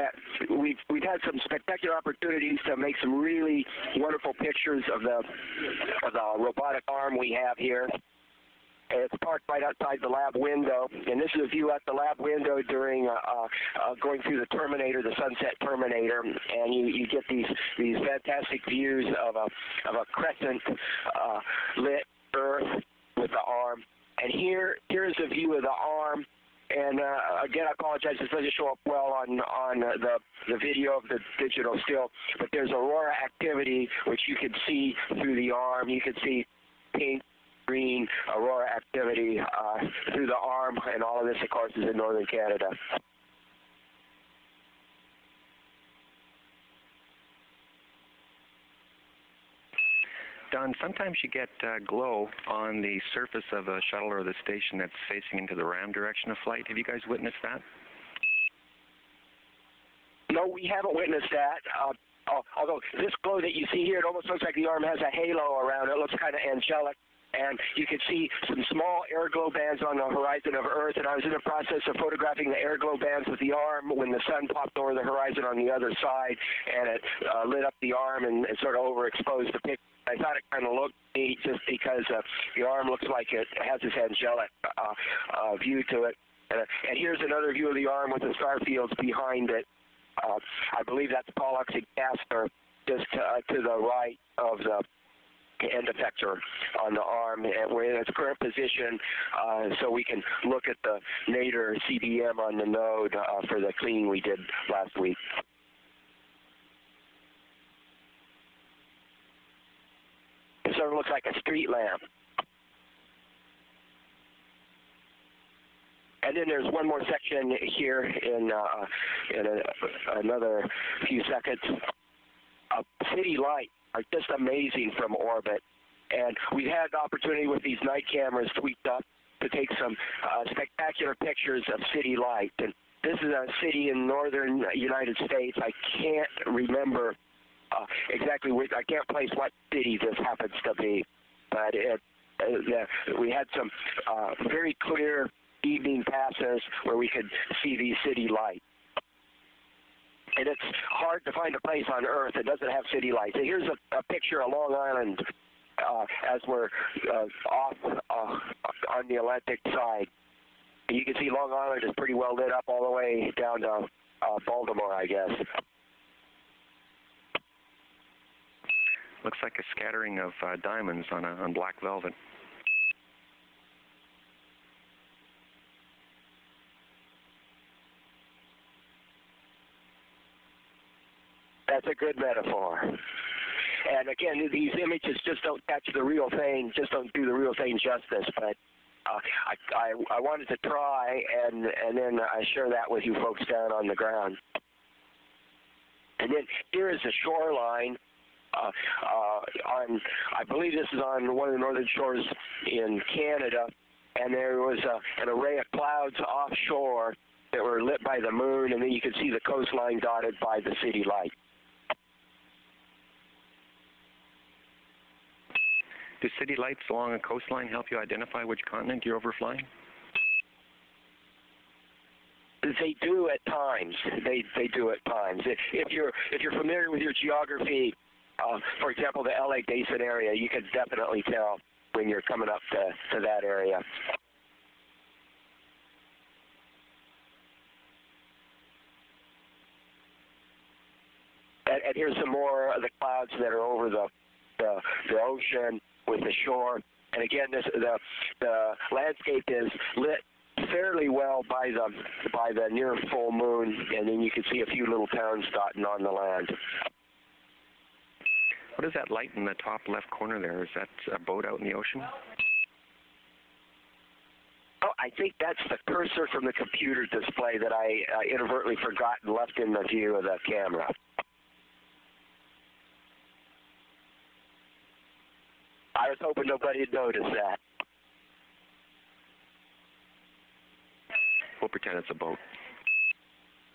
uh, we've we've had some spectacular opportunities to make some really wonderful pictures of the of the robotic arm we have here. It's parked right outside the lab window, and this is a view at the lab window during uh, uh, going through the Terminator, the Sunset Terminator, and you, you get these these fantastic views of a of a crescent uh, lit Earth with the arm. And here here's a view of the arm and uh, again, I apologize. This doesn't show up well on on the the video of the digital still, but there's aurora activity which you can see through the arm. You can see pink, green aurora activity uh, through the arm, and all of this, of course, is in northern Canada. Don, sometimes you get uh, glow on the surface of a shuttle or the station that's facing into the ram direction of flight. Have you guys witnessed that? No, we haven't witnessed that. Uh, although this glow that you see here, it almost looks like the arm has a halo around it. It looks kind of angelic and you can see some small air glow bands on the horizon of Earth. And I was in the process of photographing the air glow bands with the arm when the sun popped over the horizon on the other side, and it uh, lit up the arm and, and sort of overexposed the picture. I thought it kind of looked neat just because uh, the arm looks like it has this angelic uh, uh, view to it. And, uh, and here's another view of the arm with the star fields behind it. Uh, I believe that's Pollux and Castor just uh, to the right of the end effector on the arm, and we're in its current position, uh, so we can look at the nadir CBM on the node uh, for the cleaning we did last week. It sort of looks like a street lamp. And then there's one more section here in uh, in a, another few seconds. A city light are just amazing from orbit. And we've had the opportunity with these night cameras tweaked up to take some uh, spectacular pictures of city light. And this is a city in northern United States. I can't remember uh, exactly which, I can't place what city this happens to be, but it, uh, we had some uh, very clear evening passes where we could see these city lights and it's hard to find a place on Earth that doesn't have city lights. So here's a, a picture of Long Island uh, as we're uh, off uh, on the Atlantic side. You can see Long Island is pretty well lit up all the way down to uh, Baltimore, I guess. Looks like a scattering of uh, diamonds on, a, on black velvet. That's a good metaphor. And again, these images just don't catch the real thing, just don't do the real thing justice. But uh, I, I, I wanted to try, and and then I share that with you folks down on the ground. And then here is the shoreline. Uh, uh, on, I believe this is on one of the northern shores in Canada, and there was a, an array of clouds offshore that were lit by the moon, and then you could see the coastline dotted by the city light. Do city lights along a coastline help you identify which continent you're overflying? They do at times. They they do at times. If, if you're if you're familiar with your geography, uh, for example, the LA Basin area, you can definitely tell when you're coming up to to that area. And, and here's some more of the clouds that are over the the, the ocean with the shore. And again, this the the landscape is lit fairly well by the by the near full moon, and then you can see a few little towns dotting on the land. What is that light in the top left corner there? Is that a boat out in the ocean? Oh, I think that's the cursor from the computer display that I uh, inadvertently forgot and left in the view of the camera. I was hoping nobody would notice that. We'll pretend it's a boat.